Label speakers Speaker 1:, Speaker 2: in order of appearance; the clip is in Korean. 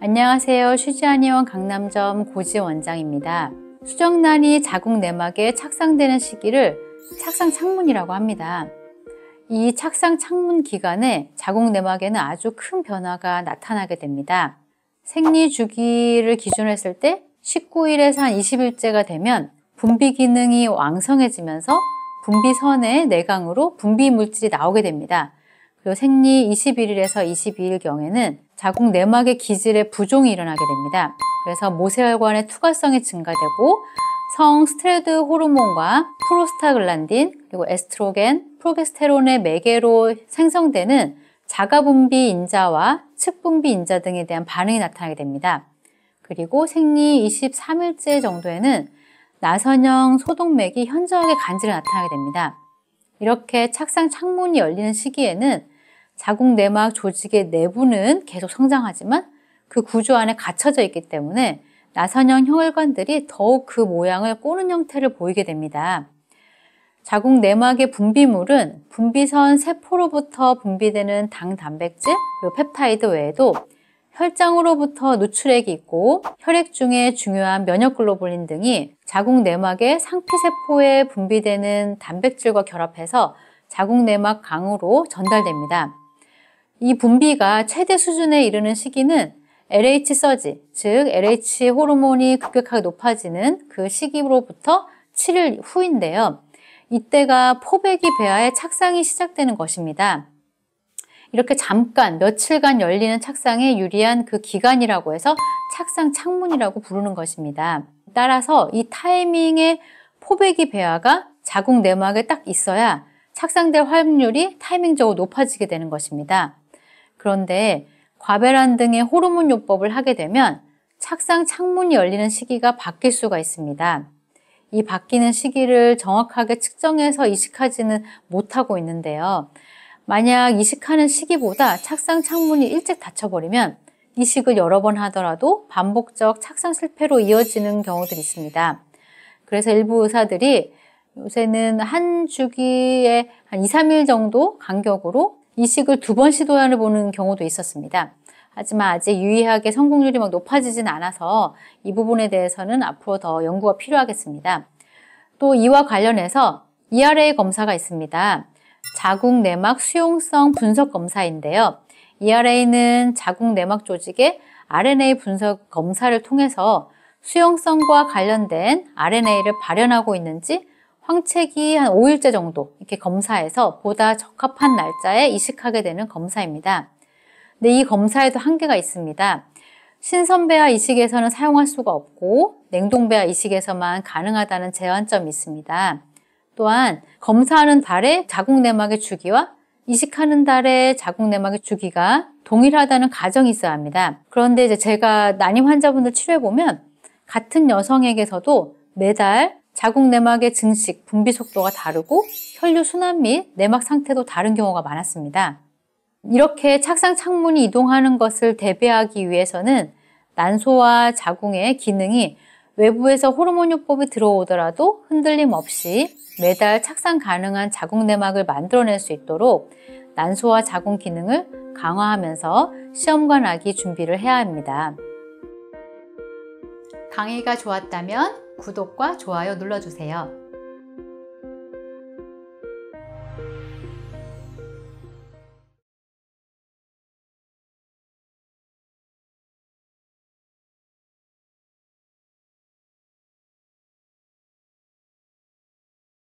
Speaker 1: 안녕하세요. 휴지한의원 강남점 고지 원장입니다. 수정란이 자궁 내막에 착상되는 시기를 착상 창문이라고 합니다. 이 착상 창문 기간에 자궁 내막에는 아주 큰 변화가 나타나게 됩니다. 생리 주기를 기준으로 했을 때 19일에서 한 20일째가 되면 분비 기능이 왕성해지면서 분비선의 내강으로 분비 물질이 나오게 됩니다. 그리고 생리 21일에서 22일 경에는 자궁 내막의 기질에 부종이 일어나게 됩니다. 그래서 모세혈관의 투과성이 증가되고 성 스테로이드 호르몬과 프로스타글란딘 그리고 에스트로겐, 프로게스테론의 매개로 생성되는 자가분비 인자와 측분비 인자 등에 대한 반응이 나타나게 됩니다. 그리고 생리 23일째 정도에는 나선형 소동맥이 현저하게 간질을 나타나게 됩니다. 이렇게 착상 창문이 열리는 시기에는 자궁 내막 조직의 내부는 계속 성장하지만 그 구조 안에 갇혀져 있기 때문에 나선형 혈관들이 더욱 그 모양을 꼬는 형태를 보이게 됩니다. 자궁 내막의 분비물은 분비선 세포로부터 분비되는 당 단백질 그리고 펩타이드 외에도 혈장으로부터 누출액이 있고 혈액 중에 중요한 면역글로불린 등이 자궁 내막의 상피세포에 분비되는 단백질과 결합해서 자궁 내막 강으로 전달됩니다. 이 분비가 최대 수준에 이르는 시기는 LH 서지, 즉 LH 호르몬이 급격하게 높아지는 그 시기로부터 7일 후인데요. 이때가 포배기 배아의 착상이 시작되는 것입니다. 이렇게 잠깐 며칠간 열리는 착상에 유리한 그 기간이라고 해서 착상 창문이라고 부르는 것입니다. 따라서 이 타이밍에 포배기 배아가 자궁 내막에 딱 있어야 착상될 확률이 타이밍적으로 높아지게 되는 것입니다. 그런데 과배란 등의 호르몬 요법을 하게 되면 착상 창문이 열리는 시기가 바뀔 수가 있습니다. 이 바뀌는 시기를 정확하게 측정해서 이식하지는 못하고 있는데요. 만약 이식하는 시기보다 착상 창문이 일찍 닫혀버리면 이식을 여러 번 하더라도 반복적 착상 실패로 이어지는 경우들이 있습니다. 그래서 일부 의사들이 요새는 한 주기에 한 2, 3일 정도 간격으로 이식을 두 번 시도해 보는 경우도 있었습니다. 하지만 아직 유의하게 성공률이 막 높아지진 않아서 이 부분에 대해서는 앞으로 더 연구가 필요하겠습니다. 또 이와 관련해서 ERA 검사가 있습니다. 자궁 내막 수용성 분석 검사인데요. ERA는 자궁 내막 조직의 RNA 분석 검사를 통해서 수용성과 관련된 RNA를 발현하고 있는지 황책이 한 5일째 정도 이렇게 검사해서 보다 적합한 날짜에 이식하게 되는 검사입니다. 근데 이 검사에도 한계가 있습니다. 신선배아 이식에서는 사용할 수가 없고 냉동배아 이식에서만 가능하다는 제한점이 있습니다. 또한 검사하는 달의 자궁 내막의 주기와 이식하는 달의 자궁 내막의 주기가 동일하다는 가정이 있어야 합니다. 그런데 이제 제가 난임 환자분들 치료해 보면 같은 여성에게서도 매달 자궁 내막의 증식, 분비 속도가 다르고 혈류 순환 및 내막 상태도 다른 경우가 많았습니다. 이렇게 착상 창문이 이동하는 것을 대비하기 위해서는 난소와 자궁의 기능이 외부에서 호르몬요법이 들어오더라도 흔들림 없이 매달 착상 가능한 자궁 내막을 만들어낼 수 있도록 난소와 자궁 기능을 강화하면서 시험관 아기 준비를 해야 합니다. 강의가 좋았다면 구독과 좋아요 눌러주세요.